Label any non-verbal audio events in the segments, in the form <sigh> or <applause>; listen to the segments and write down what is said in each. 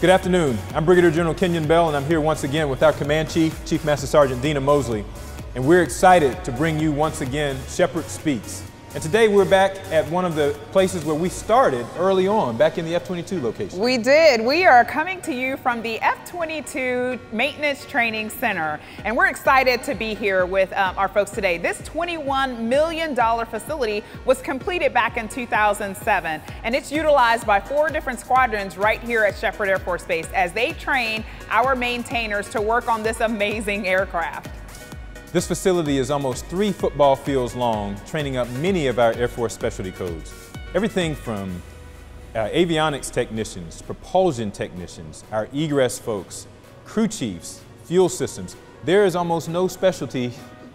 Good afternoon. I'm Brigadier General Kenyon Bell, and I'm here once again with our Command Chief, Chief Master Sergeant Dina Mosley. And we're excited to bring you once again Sheppard Speaks. And today we're back at one of the places where we started early on, back in the F-22 location. We did. We are coming to you from the F-22 Maintenance Training Center. And we're excited to be here with um, our folks today. This $21 million facility was completed back in 2007. And it's utilized by four different squadrons right here at Sheppard Air Force Base as they train our maintainers to work on this amazing aircraft. This facility is almost three football fields long, training up many of our Air Force specialty codes. Everything from uh, avionics technicians, propulsion technicians, our egress folks, crew chiefs, fuel systems. There is almost no specialty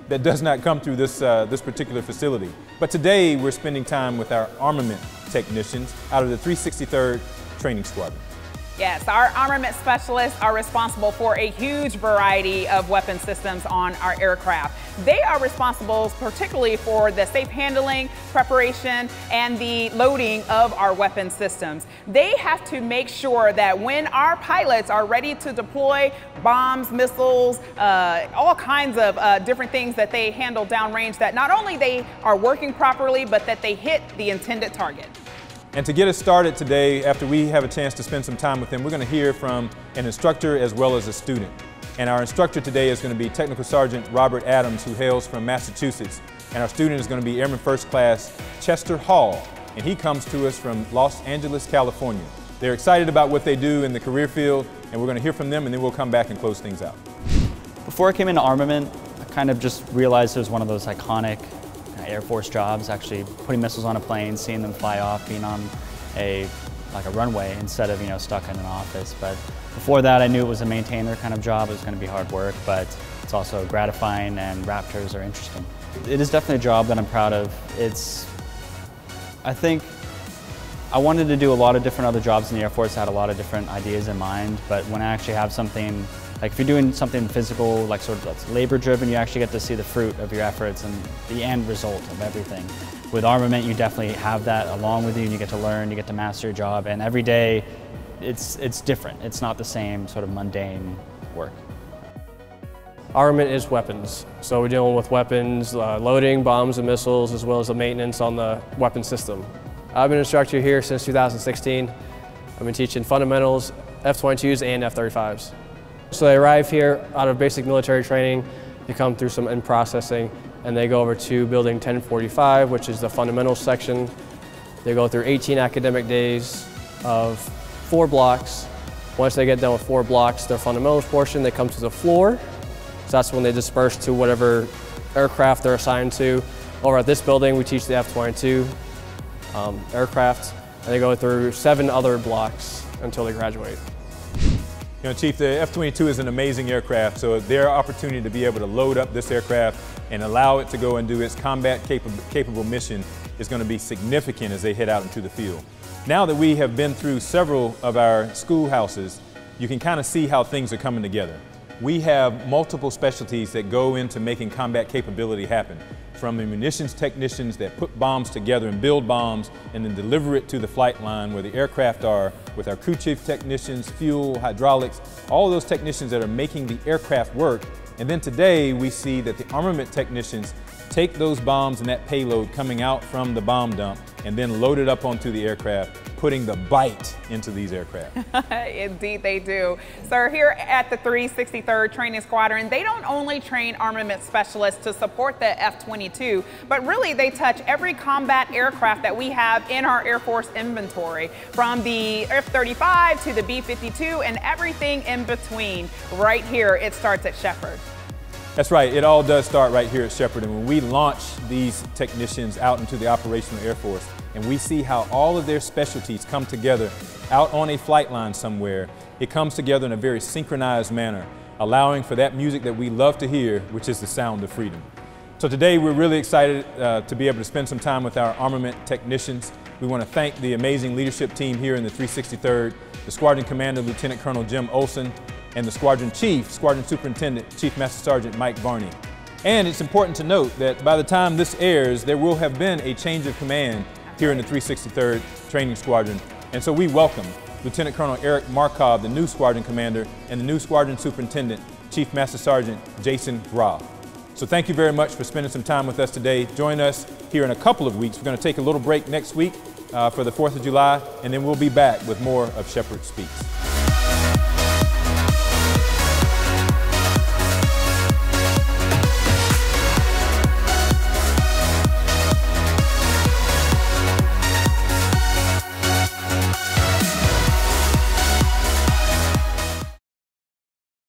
that does not come through this, uh, this particular facility. But today we're spending time with our armament technicians out of the 363rd Training Squadron. Yes, our armament specialists are responsible for a huge variety of weapon systems on our aircraft. They are responsible particularly for the safe handling, preparation, and the loading of our weapon systems. They have to make sure that when our pilots are ready to deploy bombs, missiles, uh, all kinds of uh, different things that they handle downrange, that not only they are working properly, but that they hit the intended target. And to get us started today, after we have a chance to spend some time with them, we're going to hear from an instructor as well as a student. And our instructor today is going to be Technical Sergeant Robert Adams, who hails from Massachusetts. And our student is going to be Airman First Class Chester Hall, and he comes to us from Los Angeles, California. They're excited about what they do in the career field, and we're going to hear from them, and then we'll come back and close things out. Before I came into armament, I kind of just realized it was one of those iconic Air Force jobs, actually putting missiles on a plane, seeing them fly off, being on a like a runway instead of you know stuck in an office. But before that, I knew it was a maintainer kind of job. It was going to be hard work, but it's also gratifying, and Raptors are interesting. It is definitely a job that I'm proud of. It's, I think, I wanted to do a lot of different other jobs in the Air Force. I had a lot of different ideas in mind, but when I actually have something like if you're doing something physical, like sort of that's labor driven, you actually get to see the fruit of your efforts and the end result of everything. With armament, you definitely have that along with you and you get to learn, you get to master your job and every day it's, it's different. It's not the same sort of mundane work. Armament is weapons. So we're dealing with weapons, uh, loading, bombs and missiles, as well as the maintenance on the weapon system. I've been an instructor here since 2016. I've been teaching fundamentals, F-22s and F-35s. So they arrive here out of basic military training, they come through some in-processing, and they go over to building 1045, which is the fundamentals section. They go through 18 academic days of four blocks. Once they get done with four blocks, their fundamentals portion, they come to the floor. So that's when they disperse to whatever aircraft they're assigned to. Over at this building, we teach the F-22 um, aircraft, and they go through seven other blocks until they graduate. You know, Chief, the F-22 is an amazing aircraft, so their opportunity to be able to load up this aircraft and allow it to go and do its combat capable, capable mission is going to be significant as they head out into the field. Now that we have been through several of our schoolhouses, you can kind of see how things are coming together. We have multiple specialties that go into making combat capability happen from the munitions technicians that put bombs together and build bombs and then deliver it to the flight line where the aircraft are with our crew chief technicians, fuel, hydraulics, all those technicians that are making the aircraft work. And then today we see that the armament technicians take those bombs and that payload coming out from the bomb dump and then load it up onto the aircraft putting the bite into these aircraft. <laughs> Indeed they do. Sir, here at the 363rd Training Squadron, they don't only train armament specialists to support the F-22, but really they touch every combat aircraft that we have in our Air Force inventory, from the F-35 to the B-52 and everything in between. Right here, it starts at Sheppard. That's right, it all does start right here at Sheppard. And when we launch these technicians out into the operational Air Force, and we see how all of their specialties come together out on a flight line somewhere. It comes together in a very synchronized manner, allowing for that music that we love to hear, which is the sound of freedom. So today we're really excited uh, to be able to spend some time with our armament technicians. We want to thank the amazing leadership team here in the 363rd, the Squadron Commander Lieutenant Colonel Jim Olson, and the Squadron Chief, Squadron Superintendent Chief Master Sergeant Mike Varney. And it's important to note that by the time this airs, there will have been a change of command here in the 363rd Training Squadron. And so we welcome Lieutenant Colonel Eric Markov, the new squadron commander, and the new squadron superintendent, Chief Master Sergeant Jason Groff. So thank you very much for spending some time with us today. Join us here in a couple of weeks. We're going to take a little break next week uh, for the 4th of July, and then we'll be back with more of Sheppard Speaks.